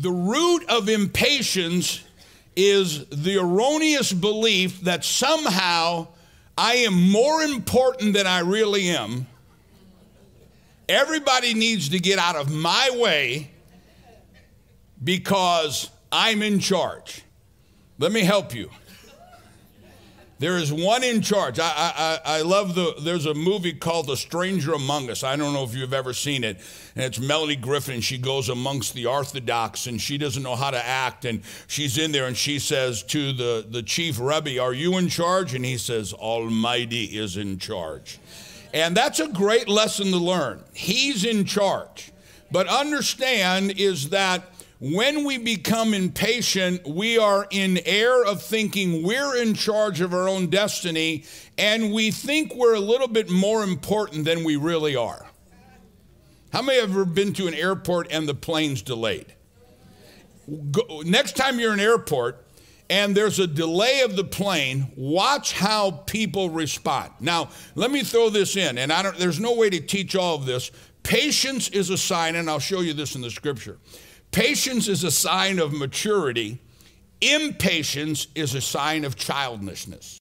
The root of impatience is the erroneous belief that somehow I am more important than I really am. Everybody needs to get out of my way because I'm in charge. Let me help you. There is one in charge. I, I, I love the, there's a movie called The Stranger Among Us. I don't know if you've ever seen it. And it's Melanie Griffith. She goes amongst the Orthodox and she doesn't know how to act. And she's in there and she says to the, the chief Rebbe, Are you in charge? And he says, Almighty is in charge. And that's a great lesson to learn. He's in charge. But understand is that when we become impatient, we are in air of thinking we're in charge of our own destiny and we think we're a little bit more important than we really are. How many have ever been to an airport and the plane's delayed? Go, next time you're in an airport and there's a delay of the plane, watch how people respond. Now, let me throw this in, and I don't, there's no way to teach all of this. Patience is a sign, and I'll show you this in the scripture. Patience is a sign of maturity. Impatience is a sign of childishness.